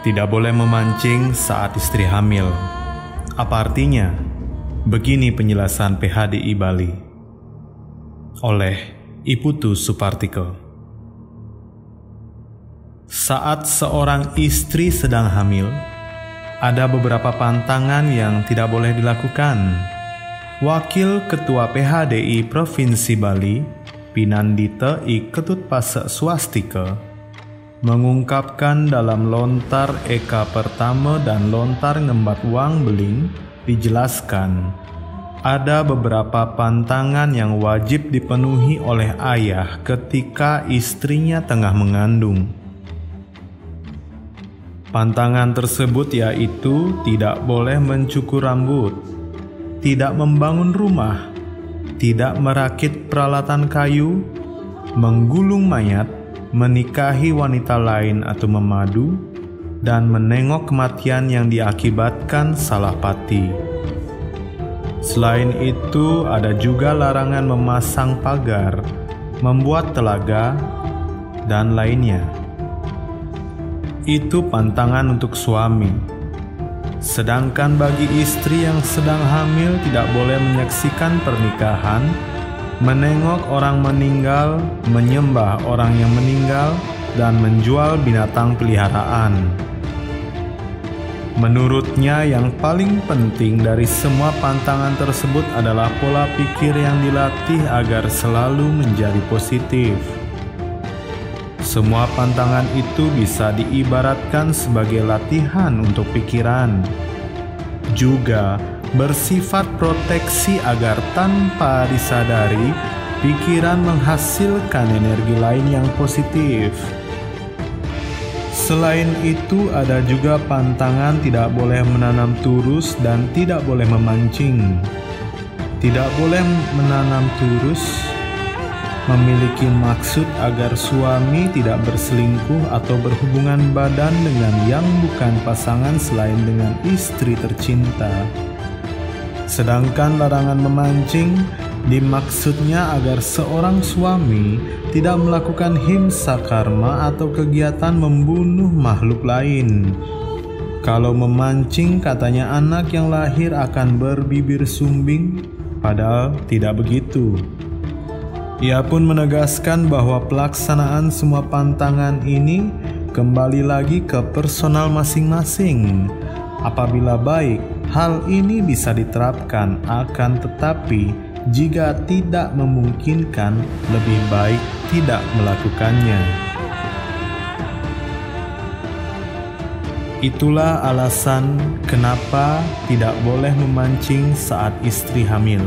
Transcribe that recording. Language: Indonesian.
Tidak boleh memancing saat istri hamil. Apa artinya? Begini penjelasan PHDI Bali oleh Iputu Supartiko. Saat seorang istri sedang hamil, ada beberapa pantangan yang tidak boleh dilakukan. Wakil Ketua PHDI Provinsi Bali, Pinandita I Ketut Pase Swastika, mengungkapkan dalam lontar Eka pertama dan lontar ngembat uang beling dijelaskan ada beberapa pantangan yang wajib dipenuhi oleh ayah ketika istrinya tengah mengandung. Pantangan tersebut yaitu tidak boleh mencukur rambut, tidak membangun rumah, tidak merakit peralatan kayu, menggulung mayat, menikahi wanita lain atau memadu, dan menengok kematian yang diakibatkan salah pati. Selain itu, ada juga larangan memasang pagar, membuat telaga, dan lainnya. Itu pantangan untuk suami. Sedangkan bagi istri yang sedang hamil tidak boleh menyaksikan pernikahan menengok orang meninggal, menyembah orang yang meninggal, dan menjual binatang peliharaan. Menurutnya, yang paling penting dari semua pantangan tersebut adalah pola pikir yang dilatih agar selalu menjadi positif. Semua pantangan itu bisa diibaratkan sebagai latihan untuk pikiran. Juga, bersifat proteksi agar tanpa disadari pikiran menghasilkan energi lain yang positif. Selain itu, ada juga pantangan tidak boleh menanam turus dan tidak boleh memancing. Tidak boleh menanam turus memiliki maksud agar suami tidak berselingkuh atau berhubungan badan dengan yang bukan pasangan selain dengan istri tercinta. Sedangkan larangan memancing dimaksudnya agar seorang suami tidak melakukan himsa karma atau kegiatan membunuh makhluk lain. Kalau memancing katanya anak yang lahir akan berbibir sumbing, padahal tidak begitu. Ia pun menegaskan bahwa pelaksanaan semua pantangan ini kembali lagi ke personal masing-masing. Apabila baik, hal ini bisa diterapkan, akan tetapi jika tidak memungkinkan, lebih baik tidak melakukannya. Itulah alasan kenapa tidak boleh memancing saat istri hamil.